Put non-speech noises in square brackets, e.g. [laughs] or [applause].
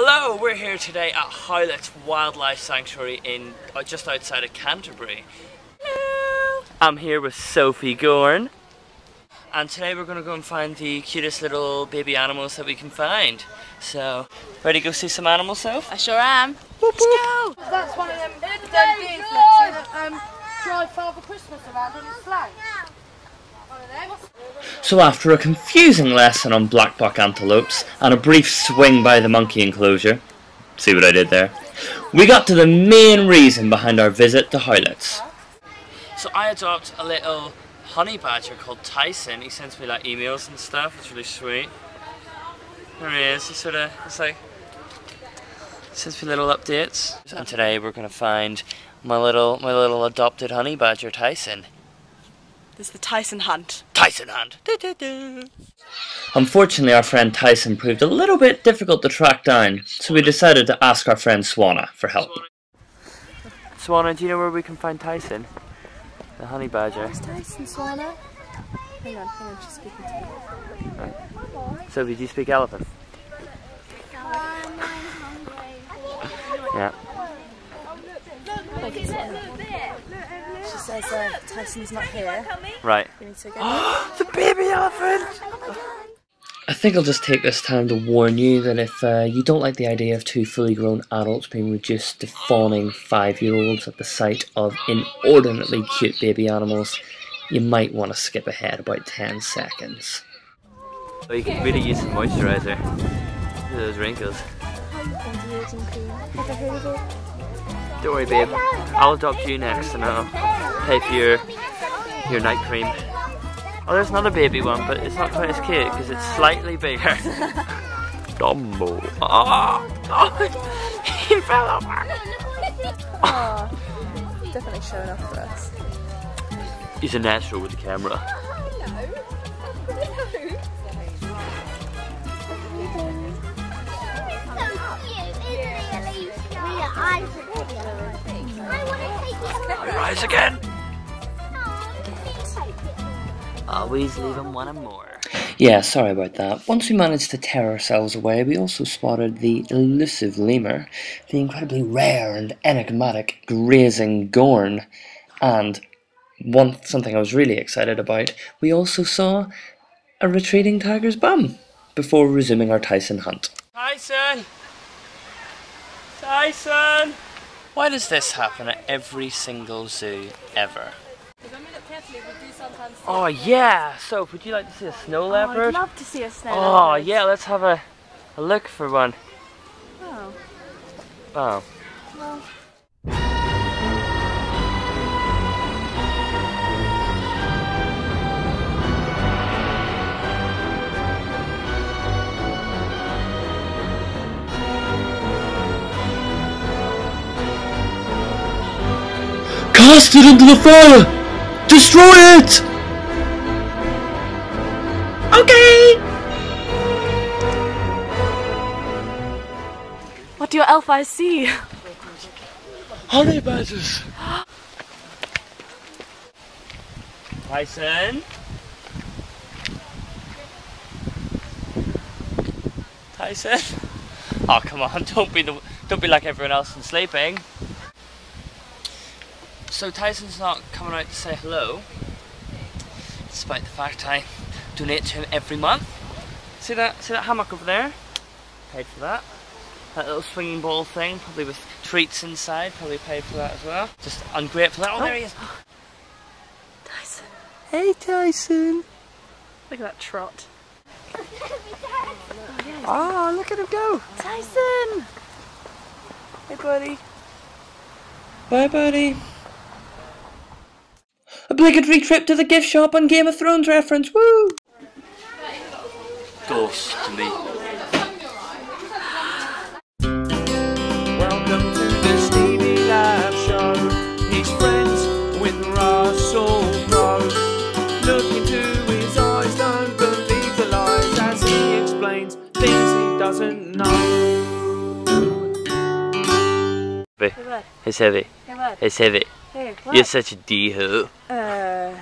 Hello, we're here today at Howletts Wildlife Sanctuary in uh, just outside of Canterbury. Hello. I'm here with Sophie Gorn. And today we're going to go and find the cutest little baby animals that we can find. So, ready to go see some animals, Soph? I sure am. Let's go! That's one of them, them deers, that um, drive Father Christmas around on his sleigh. So after a confusing lesson on black buck antelopes and a brief swing by the monkey enclosure, see what I did there, we got to the main reason behind our visit to Howletts. So I adopt a little honey badger called Tyson. He sends me like emails and stuff. It's really sweet. There he is. He sort of, it's like, sends me little updates. And today we're gonna find my little, my little adopted honey badger Tyson. This is the Tyson hunt. Tyson hunt. Unfortunately, our friend Tyson proved a little bit difficult to track down, so we decided to ask our friend Swana for help. Swana, do you know where we can find Tyson? The honey badger. Tyson, Swana? Hang on, hang on, she's speaking to me. So, did you speak elephant? Yeah. She says uh, Tyson's not here. Right. We need to go. [gasps] the baby elephant! I think I'll just take this time to warn you that if uh, you don't like the idea of two fully grown adults being reduced to fawning five year olds at the sight of inordinately cute baby animals, you might want to skip ahead about 10 seconds. Oh, you can really use some moisturizer. Look at those wrinkles. Don't worry, babe. I'll adopt you next and I'll pay for your, your night cream. Oh, there's another baby one, but it's not quite as cute because it's slightly bigger. [laughs] Dumbo. Oh, oh, [laughs] he fell over. Oh, definitely showing off for us. He's a natural with the camera. Rise again. Always leave him wanting more. Yeah, sorry about that. Once we managed to tear ourselves away, we also spotted the elusive lemur, the incredibly rare and enigmatic grazing gorn, and one something I was really excited about, we also saw a retreating tiger's bum before resuming our Tyson hunt. Tyson! Tyson! Why does this happen at every single zoo ever? Oh yeah! So, would you like to see a snow oh, leopard? I'd love to see a snow Oh leopard. Oh yeah, let's have a, a look for one. Oh. Oh. Well. Cast it into the fire! Destroy it! Okay! What do your elf eyes see? Honey badgers! Tyson? Tyson? [laughs] Oh come on, don't be the don't be like everyone else and sleeping. So Tyson's not coming out to say hello, despite the fact I donate to him every month. See that see that hammock over there? Paid for that. That little swinging ball thing, probably with treats inside, probably paid for that as well. Just ungrateful. Oh, there he is. Oh. Tyson. Hey Tyson. Look at that trot. Oh, [laughs] look at him go. Tyson! Hey buddy. Bye buddy. Obligatory trip to the gift shop on Game of Thrones reference, woo! Ghost to me. Welcome to the Stevie Lab Show. He's friends with Russell Crowe. Look into his eyes, don't believe the lies as he explains things he doesn't know. It's heavy. Hey, bud. It's heavy. Hey, You're such a d-ho. Uh,